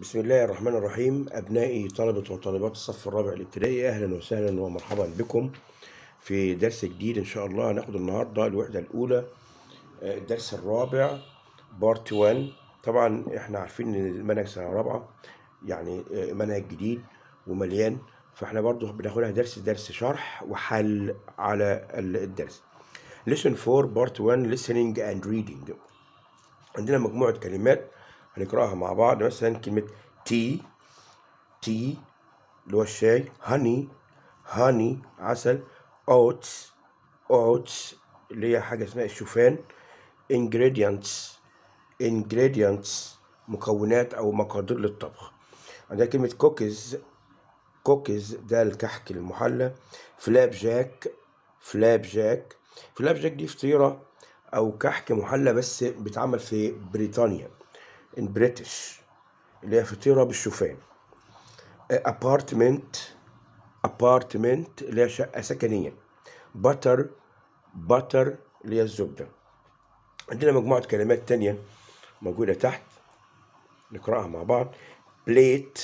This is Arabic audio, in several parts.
بسم الله الرحمن الرحيم. أبنائي طلبة وطالبات الصف الرابع الابتدائي أهلا وسهلا ومرحبا بكم في درس جديد إن شاء الله هناخد النهاردة الوحدة الأولى آه، الدرس الرابع بارت 1 طبعا إحنا عارفين إن المنهج سنة رابعة يعني آه، منهج جديد ومليان فإحنا برضو بناخدها درس درس شرح وحل على ال- الدرس. Lesson 4 Part 1 Listening and Reading. عندنا مجموعة كلمات هنقرأها مع بعض. مثلا كلمة tea tea اللي هو الشاي honey honey عسل oats oats اللي هي حاجة اسمها الشوفان ingredients ingredients مكونات أو مقادير للطبخ. عندنا كلمة cookies cookies ده الكحك المحلى. flapjack flapjack flapjack دي فطيرة أو كحك محلى بس بيتعمل في بريطانيا. British. اللي هي فطيرة بالشوفان. apartment apartment اللي هي شقة سكنية. butter butter اللي هي الزبدة. عندنا مجموعة كلمات تانية موجودة تحت. نقرأها مع بعض. plate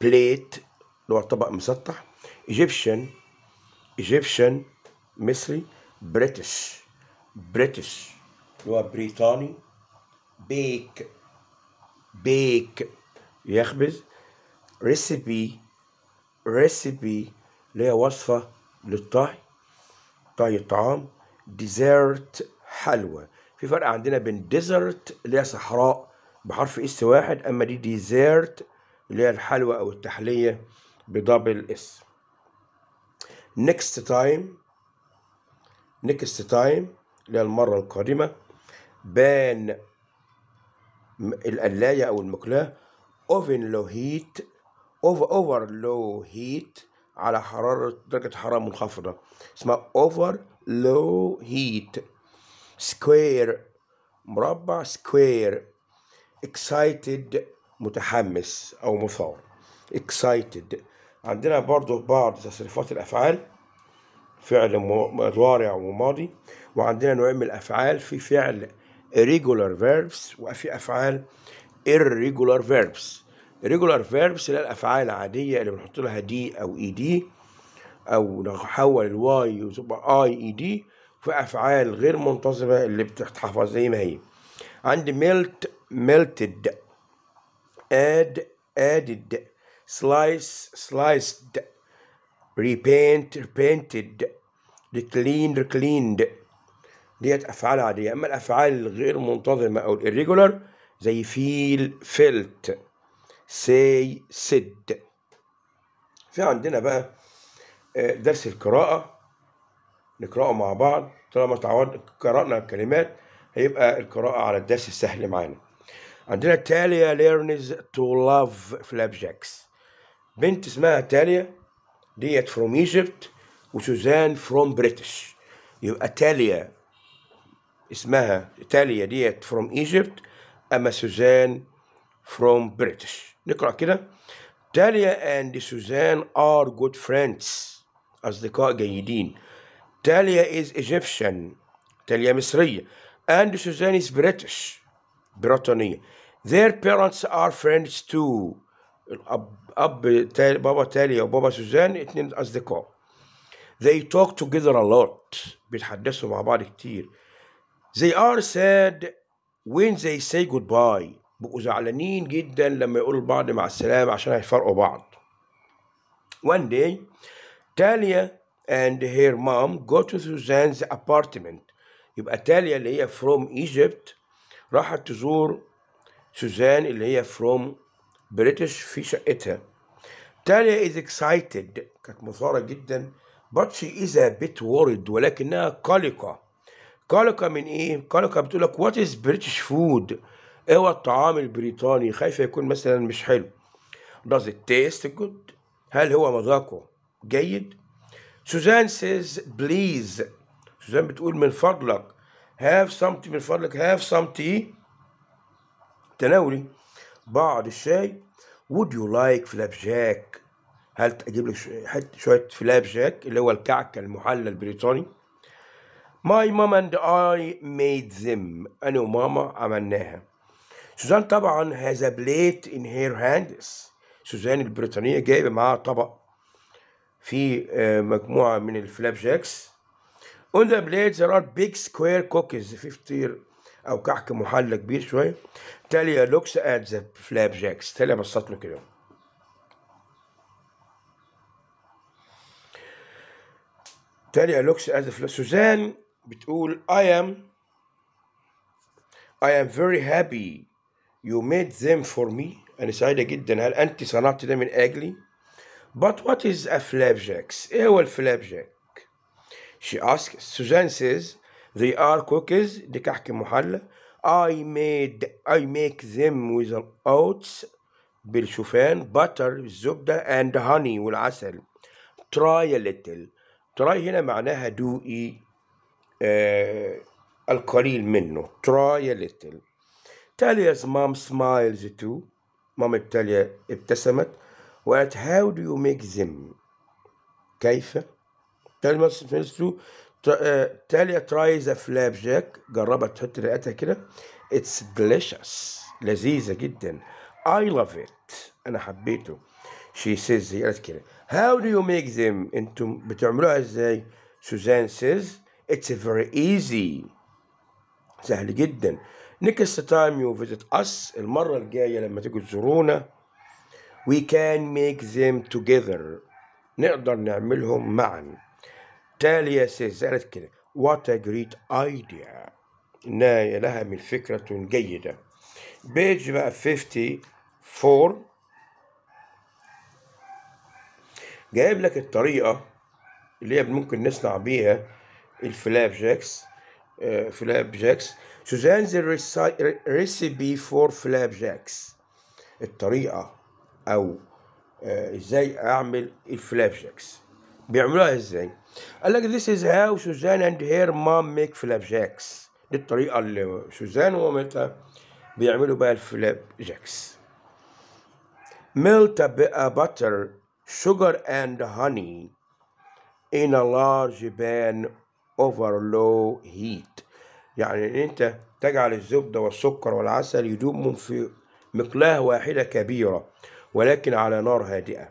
plate اللي هو طبق مسطح. Egyptian Egyptian مصري. British British اللي هو بريطاني. bake bake يخبز. recipe recipe اللي هي وصفة للطهي طهي الطعام. dessert حلوى في فرق عندنا بين desert اللي هي صحراء بحرف s واحد أما دي dessert اللي هي الحلوى أو التحلية ب double s. next time next time اللي هي المرة القادمة. pan القلاية أو المقلاة over low heat over low heat على حرارة درجة حرارة منخفضة. اسمها over low heat square مربع square excited متحمس أو مثار. excited. عندنا برضو بعض تصريفات الأفعال. فعل مضارع وماضي. وعندنا نوعين من الأفعال في فعل regular verbs وفي أفعال irregular verbs. regular verbs اللي هي الأفعال العادية اللي بنحط لها d أو ed أو نحول ال y وتبقى ied في أفعال غير منتظمة اللي بتتحفظ زي ما هي. عندي melt melted add added slice sliced repaint repainted reclean recleaned. ديت افعال عادية. أما الأفعال الغير منتظمة أو الirregular زي feel felt say said في عندنا بقى آه، درس القراءة. نقرأه مع بعض. طالما تعود قرأنا الكلمات هيبقى القراءة على الدرس السهل معانا. عندنا تاليا learns to love flapjacks بنت اسمها تاليا ديت from Egypt وسوزان from British يبقى تاليا اسمها تاليا ديت فروم ايجيبت أما سوزان from British نقرأ كده. Talia and Susan are good friends أصدقاء جيدين. Talia is Egyptian تاليا مصريه and Susan is British بريطانية. Their parents are friends too الأب أب تال بابا تاليا وبابا سوزان اتنين أصدقاء. They talk together a lot بيتحدثوا مع بعض كتير. They are sad when they say goodbye بقوا زعلانين جدا لما يقولوا لبعض مع السلامة عشان هيفرقوا بعض. One day تاليا and her mom go to Suzanne's apartment. يبقى تاليا اللي هي from Egypt راحت تزور سوزان اللي هي from بريتش في شقتها. تاليا is excited. كانت مثارة جدا. But she is a bit worried. ولكنها قلقة. قلقة من إيه؟ قلقة بتقول لك is British food؟ إيه هو الطعام البريطاني؟ خايفة يكون مثلا مش حلو. Does it taste good؟ هل هو مذاقه جيد؟ سوزان says please. سوزان بتقول من فضلك. Have something من فضلك. Have some tea. تناولي. بعض الشاي. Would you like flapjack هل تجيب لك ش- حت- شوية flapjack اللي هو الكعك المحلى البريطاني. My mom and I made them. أنا وماما عملناها سوزان طبعا a plate in her hands سوزان البريطانية جايبة معاها طبق في آه، مجموعة من ال flapjacks on the plate there are big square cookies في فطير أو كعك محلى كبير شوية تاليا looks at the flap تاليا بصت له كده. تاليا looks at the flap سوزان بتقول I am I am very happy you made them for me أنا سعيدة جدا هل أنت صنعت ده من أجلي But what is a flapjacks إيه هو الفلابجاك She asks Suzanne says they are cookies دي كحك محلى I made I make them with oats بالشوفان butter بالزبدة and honey والعسل try a little try هنا معناها دوقي آه القليل منه. Try a little. تاليا's mom smiles too. تاليا ابتسمت. وقالت how do you make them? كيف؟ تاليا smiles too. آه، تاليا tries a flapjack جربت تحط رئتها كده. It's delicious. لذيذة جدا. I love it. أنا حبيته. She says هي قالت كده. How do you make them أنتم بتعملوها إزاي؟ سوزان says it's very easy. سهل جدا. Next time you visit us المرة الجاية لما تيجوا تزورونا we can make them together. نقدر نعملهم معا. Talia says قالت كده. What a great idea. يا لها من فكرة جيدة. page بقى 54 جايب لك الطريقة اللي هي ممكن نصنع بيها. ال flapjacks flapjacks Susan's recipe for flapjacks الطريقة أو آه، إزاي أعمل ال flapjacks بيعملوها إزاي؟ قال لك this is how Susan and her mom make flap jacks دي الطريقة اللي سوزان ومامتها بيعملوا بقى ال flapjacks melt a butter sugar and honey in a large pan over low heat. يعني إن أنت تجعل الزبدة والسكر والعسل يدوبوا في مقلاة واحدة كبيرة ولكن على نار هادئة.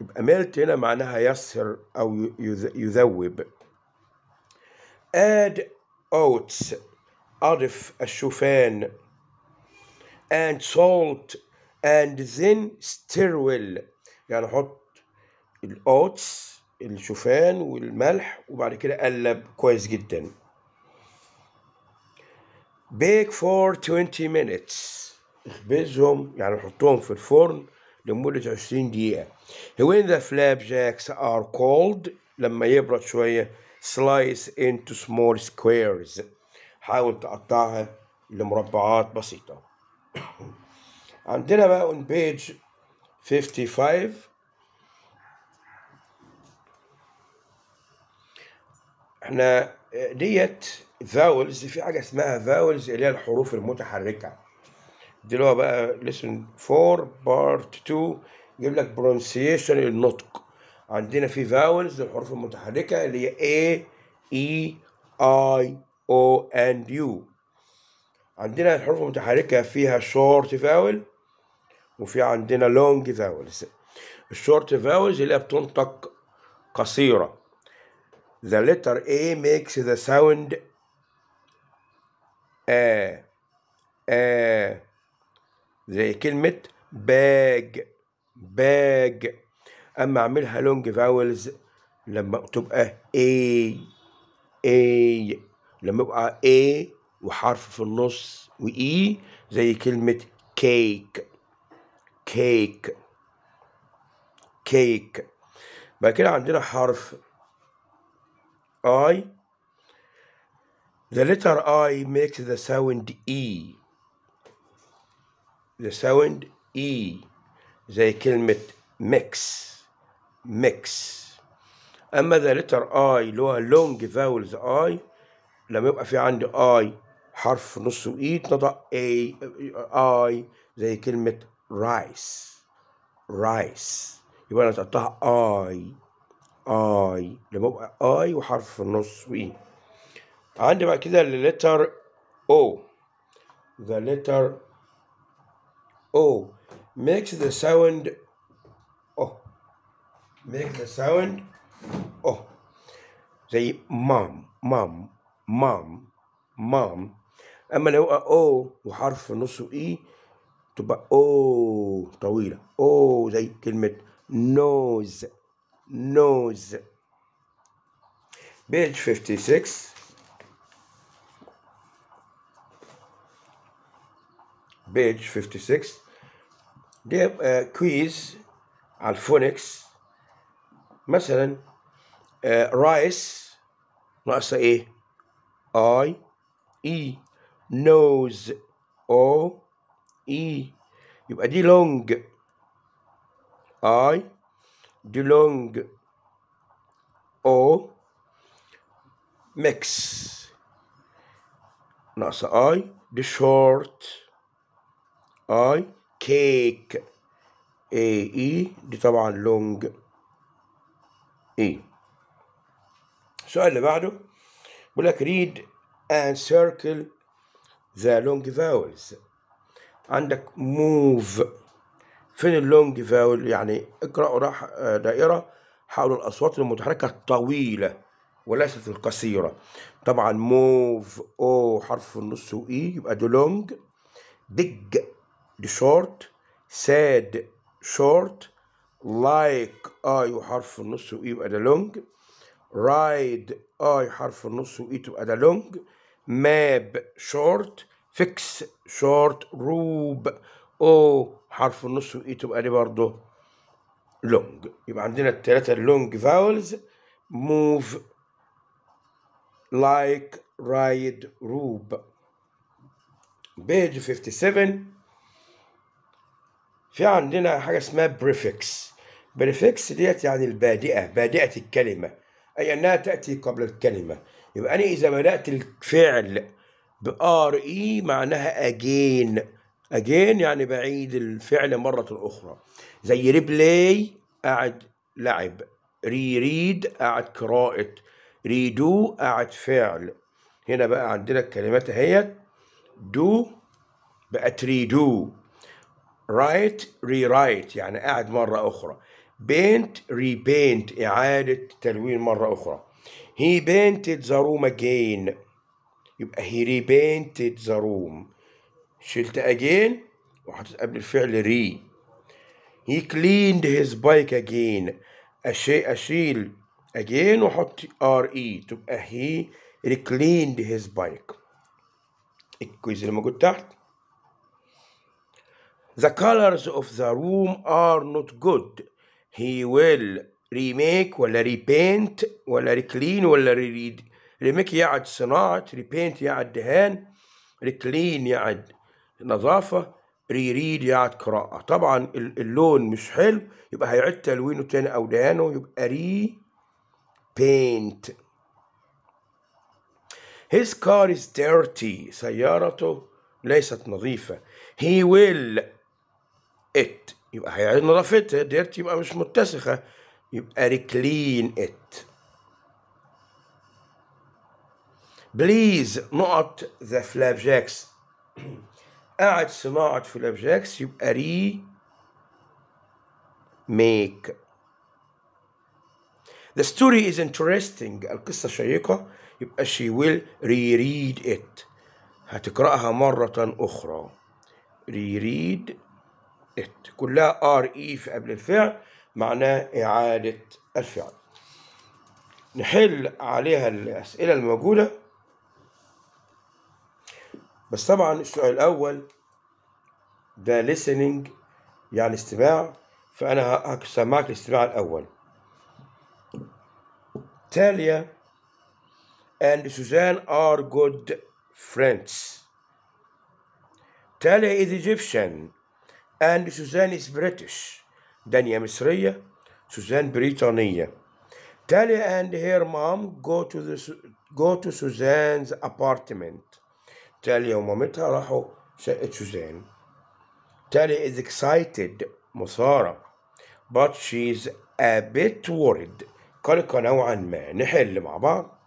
يبقى ميلت هنا معناها يسر يذ- يذوب. Add oats أضف الشوفان. And salt and then stir well. يعني حط الاوتس الشوفان والملح وبعد كده قلب كويس جدا. Bake for 20 minutes. اخبزهم يعني حطهم في الفرن لمدة 20 دقيقة. When the flapjacks are cold لما يبرد شوية slice into small squares. حاول تقطعها لمربعات بسيطة. عندنا بقى on page 55 إحنا ديت vowels في حاجة اسمها vowels اللي هي الحروف المتحركة. دي اللي هو بقى lesson 4 part 2 يجيب لك pronunciation النطق. عندنا في vowels الحروف المتحركة اللي هي A E I O U. عندنا الحروف المتحركة فيها short vowel وفي عندنا long vowels. ال short vowels اللي هي بتنطق قصيرة. The letter A makes the sound A A زي كلمة bag bag أما أعملها long vowels لما تبقى A A لما يبقى A وحرف في النص و E زي كلمة cake cake cake. بعد كده عندنا حرف I the letter I makes the sound E the sound E زي كلمة mix mix أما the letter I اللي هو long vowels I لما يبقى في عندي I حرف نص وإي تنطق A I زي كلمة rice rice يبقى أنا تقطعها I I لما يبقى I وحرف في النص وإي عندي بعد كده الليتر O. The letter O. Makes the sound O. Makes the sound O. زي mom mom mom mom أما لو أو وحرف في نصه اي تبقى أو طويلة. أو زي كلمة nose nose page 56 page 56 ده كويز على الفونكس مثلا رايس ناقصه إيه اي اي nose أو اي يبقى دي لونج اي دي لونج أو ميكس ناقصة i دي short i cake a e دي طبعا long a السؤال اللي بعده بيقول لك read and circle the long vowels عندك move. فين ال long vowel؟ يعني اقرأ راح دائرة حول الأصوات المتحركة الطويلة وليست القصيرة. طبعا move o حرف النص و e يبقى دي long big دي short sad short like i وحرف في النص و e يبقى ده long ride i حرف النص و e تبقى ده long map short fix short rope o حرف النص و e تبقى دي برضه long يبقى عندنا الثلاثة ال long vowels move like ride rope page 57 في عندنا حاجة اسمها prefix prefix ديت يعني البادئة بادئة الكلمة. أي أنها تأتي قبل الكلمة. يبقى أنا إذا بدأت الفعل ب re معناها again again يعني بعيد الفعل مرة أخرى. زي replay قاعد لعب. reread قاعد قراءة. redo قاعد فعل. هنا بقى عندنا الكلمات اهيت do بقت redo write rewrite يعني قاعد مرة أخرى. paint repaint إعادة تلوين مرة أخرى. he painted the room again. يبقى he repainted the room. شلت again وحطيت قبل الفعل ري he cleaned his bike again أشي أشيل again وأحط ار اي تبقى he recleaned his bike الكويز اللي موجود تحت The colors of the room are not good. He will remake ولا repaint ولا reclean ولا re remake يعد صناعة repaint يعد دهان reclean يعد نظافة ريريد يعد قراءة. طبعا اللون مش حلو يبقى هيعد تلوينه تاني أو دهانه يبقى ري paint His car is dirty. سيارته ليست نظيفة. He will it. يبقى هيعيد نظافتها ديرتي يبقى مش متسخة. يبقى reclean it please نقط the flap أعاد صناعة flapjacks يبقى remake. The story is interesting. القصة شيقة. يبقى she will reread it. هتقرأها مرة أخرى. Reread it. كلها ار اي في قبل الفعل معناه إعادة الفعل. نحل عليها الأسئلة الموجودة. بس طبعا السؤال الأول ده listening يعني استماع فأنا هسمعك الاستماع الأول تاليا and Suzanne are good friends. Talia is Egyptian and Suzanne is British. دانيا مصرية سوزان بريطانية. Talia and her mom go to the go to Suzanne's apartment. تالي يوم مامتها راحوا شقة سوزان تالي is excited مصارة but she's a bit worried. قلقة نوعا ما نحل مع بعض.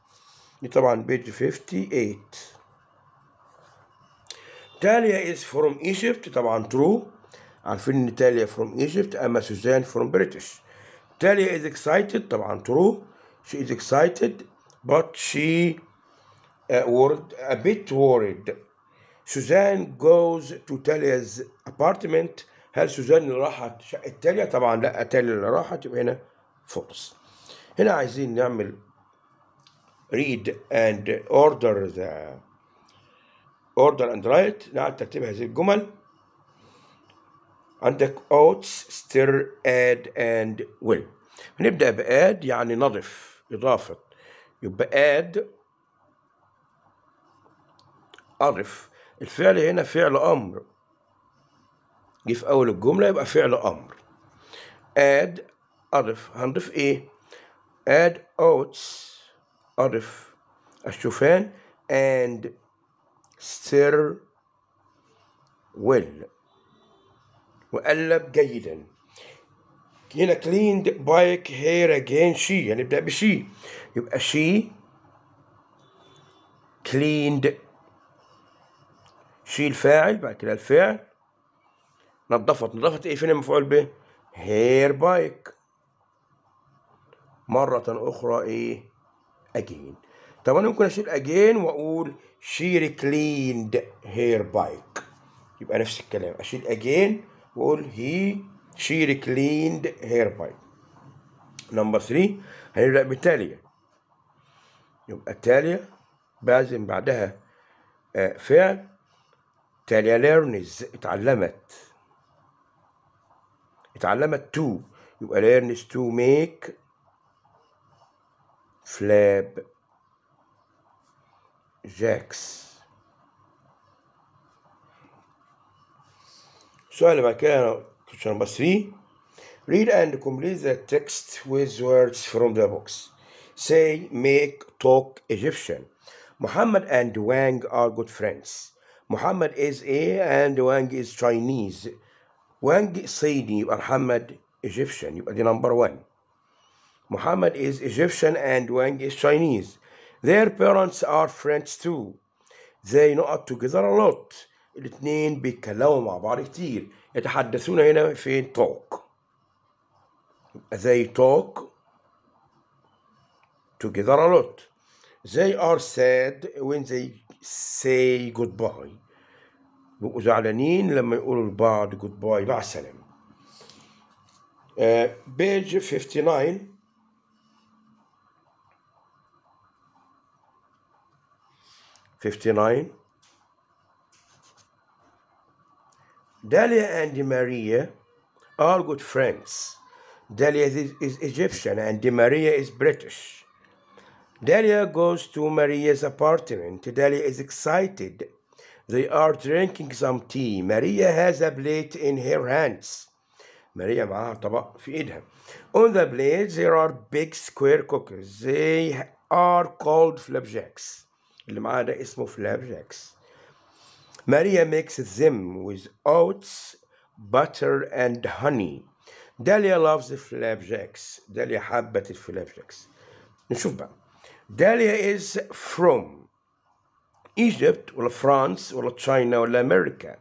دي طبعا page 58 تاليا is from Egypt طبعا true عارفين إن تاليا from Egypt أما سوزان from British. تاليا is excited طبعا true she is excited but she worried, a bit worried. سوزان goes to تاليا's apartment. هل سوزان اللي راحت؟ شقة تاليا طبعا لا تاليا اللي راحت يبقى هنا false. هنا عايزين نعمل read and order the order and write. نعد ترتيب هذه الجمل. عندك oats stir add and will. هنبدأ بآد يعني نضف إضافة. يبقى add أضف الفعل هنا فعل أمر. جه في أول الجملة يبقى فعل أمر. Add أضف هنضيف إيه؟ add oats أضف الشوفان and stir well. وقلب جيدا. هنا cleaned bike hair again she هنبدأ بشي. يبقى she cleaned she الفاعل بعد كده الفعل. نظفت نظفت إيه؟ فين المفعول به؟ Hair bike. مرة أخرى إيه؟ Again. طب أنا ممكن أشيل again وأقول she cleaned hair bike. يبقى نفس الكلام. أشيل again وأقول he she cleaned hair bike. نمبر 3 هنبدأ بالتالية. يبقى تاليا لازم بعدها آه، فعل. تالية learns اتعلمت اتعلمت to يبقى learns to make flap jacks السؤال اللي بعد كده question number 3 read and complete the text with words from the books say make talk Egyptian Muhammad and Wang are good friends Muhammad is A and Wang is Chinese Wang صيني يبقى محمد Egyptian يبقى دي number one Muhammad is Egyptian and Wang is Chinese their parents are friends too they not together a lot الاثنين بيتكلموا مع بعض كتير يتحدثون هنا في talk they talk together a lot they are sad when they say goodbye بيبقوا زعلانين لما يقولوا لبعض goodbye مع السلامة uh, page 59 59 Dahlia and Maria are good friends. Dahlia is, is Egyptian and Maria is British. Dahlia goes to Maria's apartment. Dahlia is excited. They are drinking some tea. Maria has a plate in her hands. Maria معاها طبق في ايدها. On the plate there are big square cookies. They are called flapjacks. اللي معاها ده اسمه flapjacks. Maria makes them with oats, butter and honey. Dahlia loves the flapjacks. Dahlia حبت الفلابجاكس. نشوف بقى. Dahlia is from Egypt ولا France ولا China ولا أمريكا.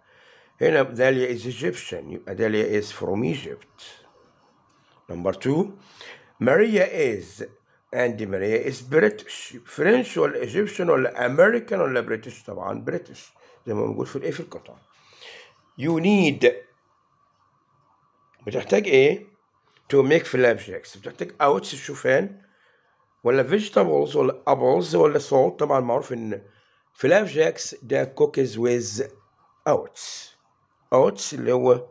هنا Dahlia is Egyptian يبقى Dahlia is from Egypt. Number two, Maria is and Maria is British. French ولا Egyptian ولا American ولا British طبعا Britiش زي ما موجود في الايه في القطعة. You need بتحتاج ايه؟ to make flapjacks بتحتاج اوتس الشوفان ولا vegetables ولا apples ولا salt طبعا معروف إن flapjacks ده cookies with oats oats اللي هو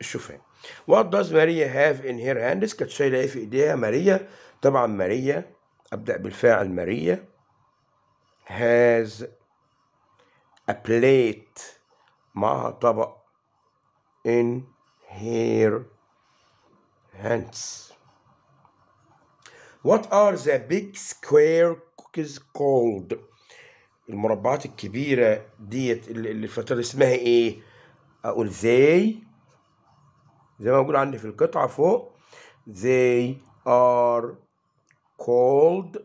الشوفان. What does Maria have in her hands كانت شايلة إيه في إيديها؟ ماريا. طبعا ماريا أبدأ بالفاعل Maria has a plate معها طبق in her hands What are the big square cookies called? المربعات الكبيرة ديت اللي اللي الفترة اسمها إيه؟ أقول they زي ما موجود عندي في القطعة فوق they are called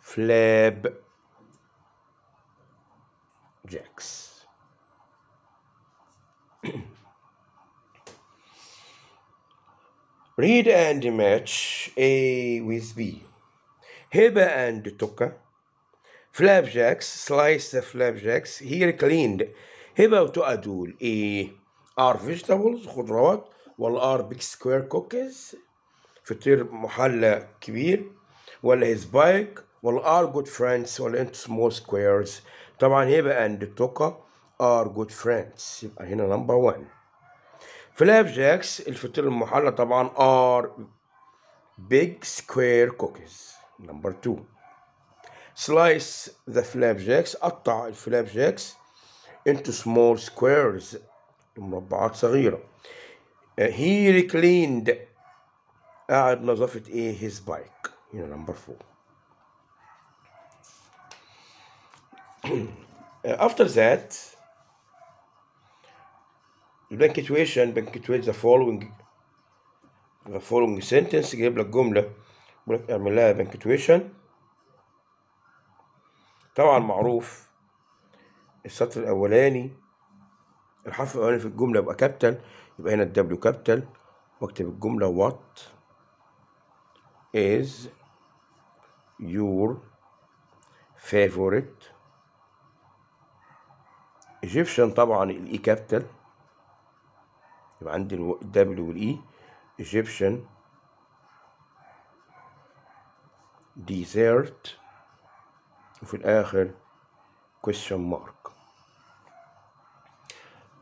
flap jacks read and match A with B هبة and توكا flapjacks slice the flapjacks here cleaned هبة وتوكا دول ايه are vegetables خضروات ولا are big square cookies فطير محلى كبير ولا his bike ولا are good friends ولا انت small squares طبعا هبة and توكا are good friends يبقى هنا number one فلاب جاكس الفطير المحلى طبعا are big square cookies number two slice the flapjacks قطع الفلابجاكس into small squares مربعات صغيرة he recleaned قاعد نظافة إيه his bike هنا number four after that punctuation punctuate the following the following sentence. جايب لك جملة. بيقول لك أعمل لها punctuation طبعا معروف. السطر الأولاني الحرف الأولاني في الجملة يبقى capital يبقى هنا ال W capital واكتب الجملة what is your favorite Egyptian. طبعا ال E capital يبقى عندي ال W وال E Egyptian dessert. وفي الآخر question mark.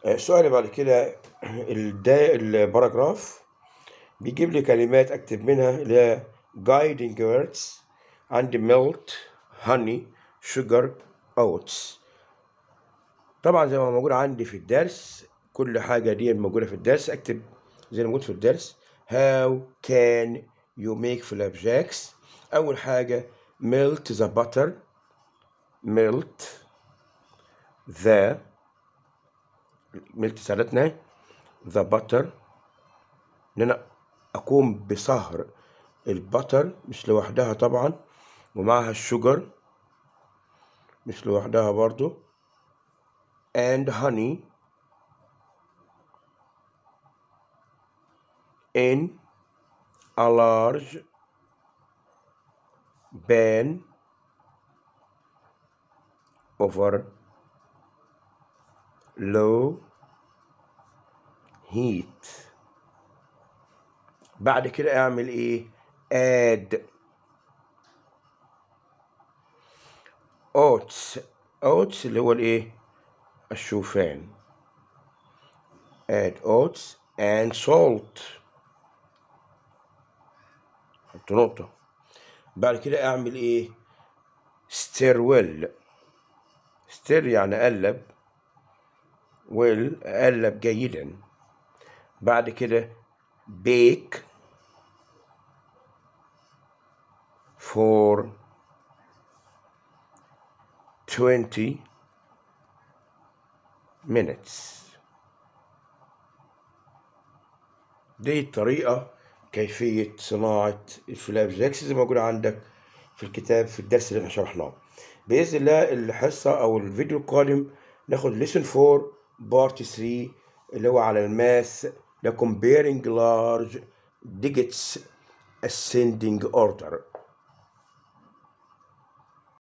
السؤال اللي بعد كده ال paragraph بيجيب لي كلمات أكتب منها اللي هي guiding words عندي melt honey sugar oats. طبعا زي ما موجود عندي في الدرس كل حاجة دي موجودة في الدرس. اكتب زي ما موجود في الدرس. How can you make flapjacks أول حاجة melt the butter. Melt the ملت سالتنا the butter. إن أنا أقوم بصهر البتر مش لوحدها طبعا. ومعها الشجر مش لوحدها برضو. And honey. in a large pan over low heat بعد كده اعمل ايه add oats oats اللي هو الايه الشوفان add oats and salt حط نقطة بعد كده أعمل إيه؟ stir well stir يعني قلب well قلب جيدا. بعد كده bake. For 20 minutes. دي الطريقة كيفية صناعة الفلاب جاكس زي ما موجودة عندك في الكتاب في الدرس اللي إحنا شرحناه. بإذن الله الحصة أو الفيديو القادم ناخد lesson 4 بارت 3 اللي هو على الماث ل comparing large digits ascending order.